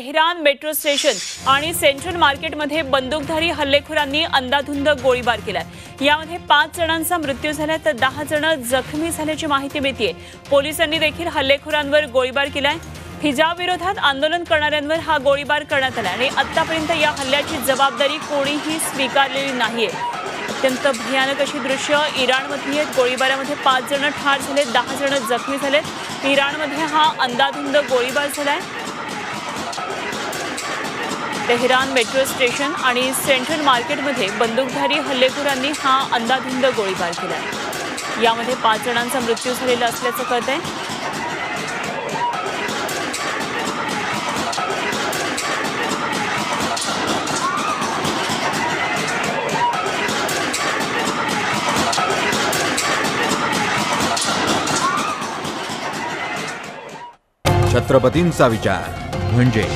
Tehran metro station आणि central मार्केटमध्ये बंदूकधारी हल्लेखोरांनी अंदाधुंद गोळीबार केलाय. यामध्ये पाच जणांचा मृत्यू झाला तर दहा जण जखमी झाल्याची माहिती मिळते पोलिसांनी देखील हल्लेखोरांवर गोळीबार केलाय. हिजाबविरोधात आंदोलन करणाऱ्यांवर हा गोळीबार करण्यात आला आणि आतापर्यंत या हल्ल्याची जबाबदारी कोणीही स्वीकारलेली नाहीये. अत्यंत भयानक अशी दृश्य इराणमधली आहेत गोळीबारामध्ये पाच जण ठार झाले दहा जण जखमी झालेत. इराणमध्ये हा अंदाधुंद गोळीबार झाला आहे तेहरान मेट्रो स्टेशन आणि सेंट्रल मार्केटमध्ये बंदूकधारी हल्लेखोरांनी हा अंदाधुंद गोळीबार केला. यामध्ये पाच जणांचा मृत्यू झालेला असल्याचं कळत आहे छत्रपतींचा विचार म्हणजे